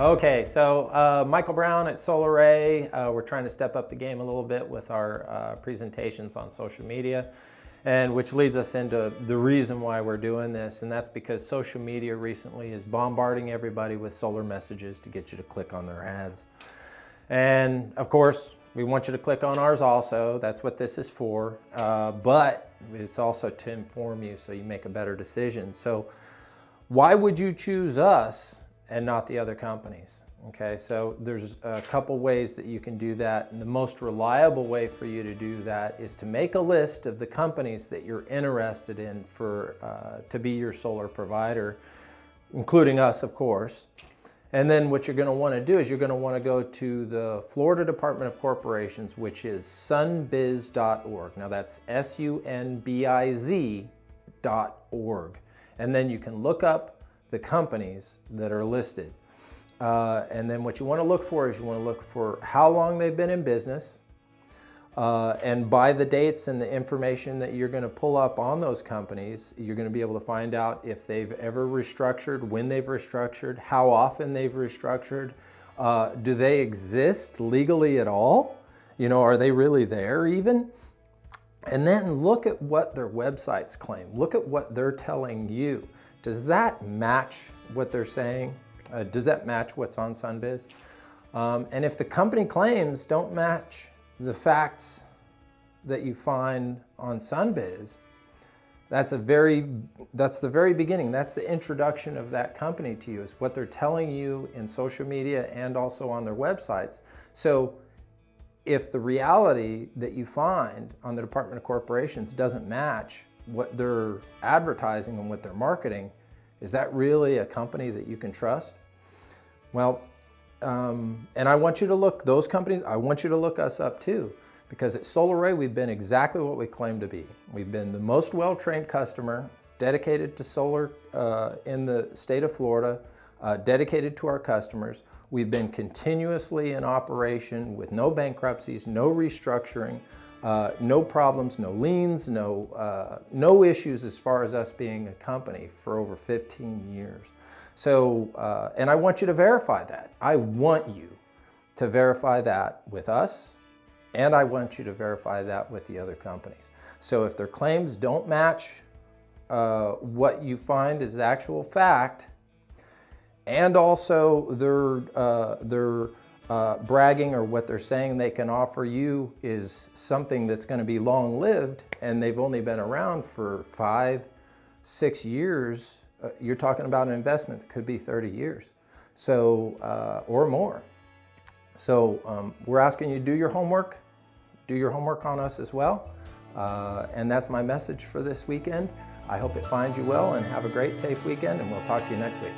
Okay, so uh, Michael Brown at Solar-Ray. Uh, we're trying to step up the game a little bit with our uh, presentations on social media, and which leads us into the reason why we're doing this, and that's because social media recently is bombarding everybody with solar messages to get you to click on their ads. And of course, we want you to click on ours also. That's what this is for. Uh, but it's also to inform you so you make a better decision. So why would you choose us and not the other companies? Okay, so there's a couple ways that you can do that. And the most reliable way for you to do that is to make a list of the companies that you're interested in for uh, to be your solar provider, including us, of course. And then what you're going to want to do is you're going to want to go to the Florida Department of Corporations, which is sunbiz.org. Now that's S-U-N-B-I-Z dot org. And then you can look up the companies that are listed. Uh, and then what you want to look for is you want to look for how long they've been in business, uh, and by the dates and the information that you're going to pull up on those companies, you're going to be able to find out if they've ever restructured, when they've restructured, how often they've restructured, uh, do they exist legally at all? You know, are they really there even? And then look at what their websites claim. Look at what they're telling you. Does that match what they're saying? Uh, does that match what's on Sunbiz? Um, and if the company claims don't match the facts that you find on Sunbiz, that's a very that's the very beginning. That's the introduction of that company to you. Is what they're telling you in social media and also on their websites. So if the reality that you find on the Department of Corporations doesn't match what they're advertising and what they're marketing, is that really a company that you can trust? Well, um, and I want you to look, those companies, I want you to look us up too. Because at Solar-Ray, we've been exactly what we claim to be. We've been the most well-trained customer, dedicated to solar uh, in the state of Florida, uh, dedicated to our customers. We've been continuously in operation with no bankruptcies, no restructuring, uh, no problems, no liens, no, uh, no issues as far as us being a company for over 15 years. So, uh, and I want you to verify that. I want you to verify that with us, and I want you to verify that with the other companies. So if their claims don't match uh, what you find is actual fact, and also their, uh, their uh, bragging or what they're saying they can offer you is something that's going to be long lived, and they've only been around for five, six years, uh, you're talking about an investment that could be 30 years so uh, or more. So um, we're asking you to do your homework do your homework on us as well uh, and that's my message for this weekend. I hope it finds you well and have a great safe weekend and we'll talk to you next week